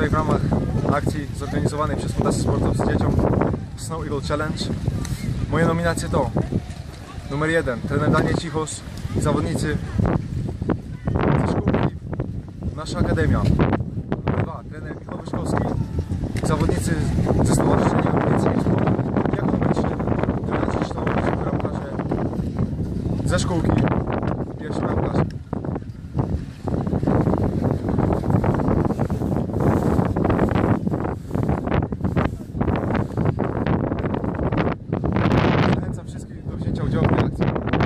tutaj w ramach akcji zorganizowanej przez Fundację Sportowcy Dzieciom Snow Eagle Challenge. Moje nominacje to numer jeden trener Daniel Cichos i zawodnicy ze szkółki Nasza Akademia. Numer dwa trener Michał Wyszkowski i zawodnicy ze Stowarzyszenia Amunicji i Sportu. Jako numer trzy trener Krzysztof Bramkarze ze szkółki Peace.